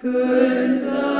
Kunsa.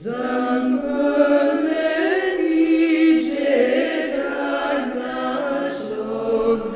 Zanpomeni, že tak našok